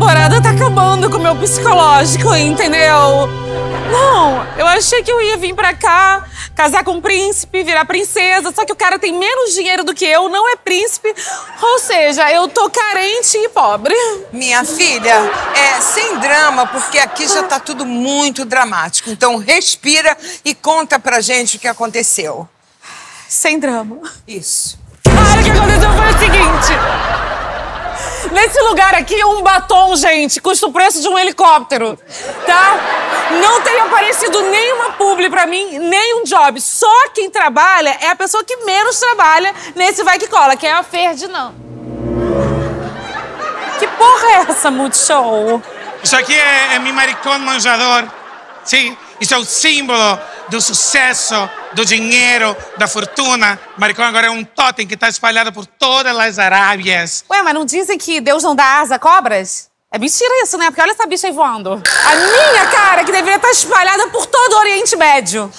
namorada tá acabando com o meu psicológico, entendeu? Não, eu achei que eu ia vir pra cá, casar com um príncipe, virar princesa, só que o cara tem menos dinheiro do que eu, não é príncipe. Ou seja, eu tô carente e pobre. Minha filha, é sem drama, porque aqui já tá tudo muito dramático. Então respira e conta pra gente o que aconteceu. Sem drama. Isso. Cara, o que aconteceu foi o seguinte. Nesse lugar aqui, um batom, gente, custa o preço de um helicóptero, tá? Não tem aparecido nenhuma publi pra mim, nem um job. Só quem trabalha é a pessoa que menos trabalha nesse Vai Que Cola, que é a Ferdinand. Que porra é essa, Multishow? Isso aqui é, é meu maricón manjador. Sim, isso é o símbolo do sucesso, do dinheiro, da fortuna. Maricón agora é um totem que está espalhado por todas as Arábias. Ué, mas não dizem que Deus não dá asa a cobras? É mentira isso, né? Porque olha essa bicha aí voando. A minha cara, que deveria estar espalhada por todo o Oriente Médio.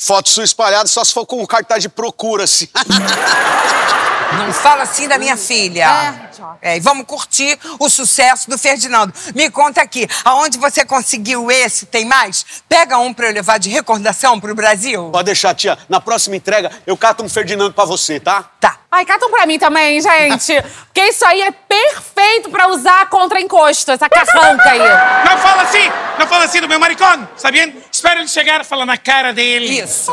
Foto sua espalhada só se for com cartaz de procura-se. Não fala assim da minha filha. É, e vamos curtir o sucesso do Ferdinando. Me conta aqui, aonde você conseguiu esse? Tem mais? Pega um pra eu levar de recordação pro Brasil. Pode deixar, tia. Na próxima entrega, eu cato um Ferdinando pra você, tá? Tá. Ai, catam pra mim também, gente. Porque isso aí é perfeito pra usar contra encosto, essa carranca aí. Não fala assim! Não fala assim do meu maricón, tá bem? Espera ele chegar e falar na cara dele. Isso.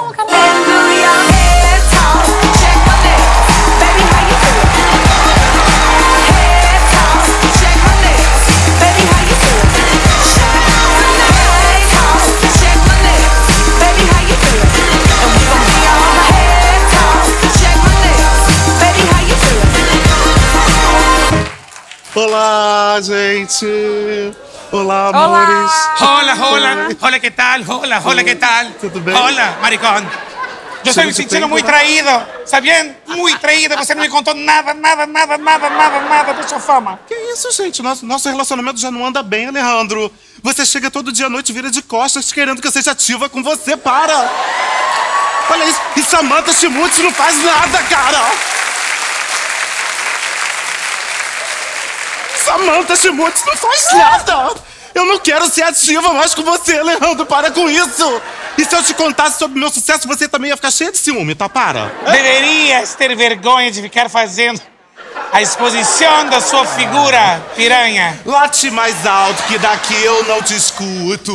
Olá, gente! Olá, Olá. amores! Hola, hola, hola, ¿qué tal? Hola, hola, ¿qué tal? Tudo bem? Hola, maricón. Yo estoy me muito traído, ¿está bien? Muy traído, você não me contou nada, nada, nada, nada, nada, nada da sua fama. Que isso, gente? Nosso, nosso relacionamento já não anda bem, Alejandro. Você chega todo dia à noite, vira de costas, querendo que eu seja ativa com você. Para! Olha isso. E Samantha Schmutz não faz nada, cara! Samantha Schmutz não faz nada! Eu não quero ser ativa mais com você, Alejandro. Para com isso! E se eu te contasse sobre o meu sucesso, você também ia ficar cheia de ciúme, tá? Para! Deverias ter vergonha de ficar fazendo a exposição da sua figura, piranha. Late mais alto que daqui eu não te escuto.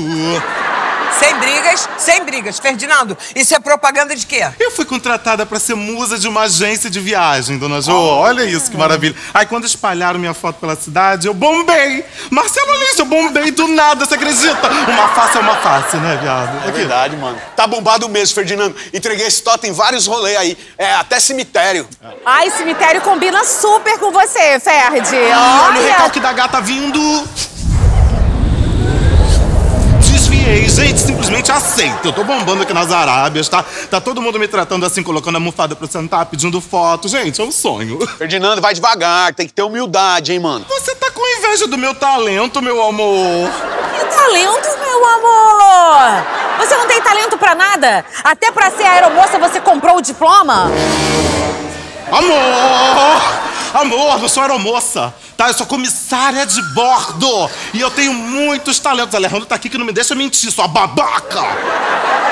Sem brigas, sem brigas. Ferdinando, isso é propaganda de quê? Eu fui contratada pra ser musa de uma agência de viagem, dona Jo. Olha isso, que maravilha. Aí quando espalharam minha foto pela cidade, eu bombei. Marcelo Alice, eu bombei do nada, você acredita? Uma face é uma face, né, viado? É verdade, mano. Tá bombado mesmo, Ferdinando. Entreguei esse totem em vários rolês aí. É, até cemitério. Ai, cemitério combina super com você, Ferdi. Olha o Olha. recalque da gata vindo. Gente, simplesmente aceito. Eu tô bombando aqui nas Arábias, tá? Tá todo mundo me tratando assim, colocando a almofada pra sentar, pedindo foto. Gente, é um sonho. Ferdinando, vai devagar. Tem que ter humildade, hein, mano? Você tá com inveja do meu talento, meu amor. Que talento, meu amor! Você não tem talento pra nada? Até pra ser aeromoça você comprou o diploma? Amor! Amor, eu sou aeromoça, tá? Eu sou comissária de bordo. E eu tenho muitos talentos. Alejandro tá aqui que não me deixa mentir, sua babaca!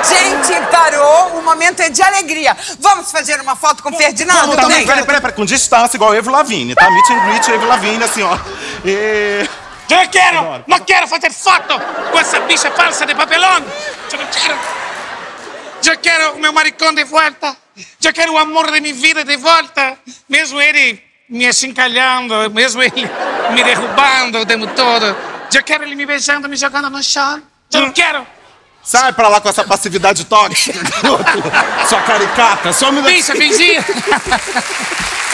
Gente, parou. O momento é de alegria. Vamos fazer uma foto com o Ferdinando tá, também? peraí, peraí, peraí, com distância, igual eu e Lavigne, tá? Meet and greet, eu e Lavigne, assim, ó. E... Eu não quero, não quero fazer foto com essa bicha falsa de papelão. Eu não quero. Eu quero o meu maricão de volta. Eu quero o amor de minha vida de volta. Mesmo ele me achincalhando, mesmo ele me derrubando o tempo todo. Eu quero ele me beijando, me jogando no chão. Eu não quero. Sai pra lá com essa passividade tóxica, garoto. Sua caricata, só me... Bicha, beijinho.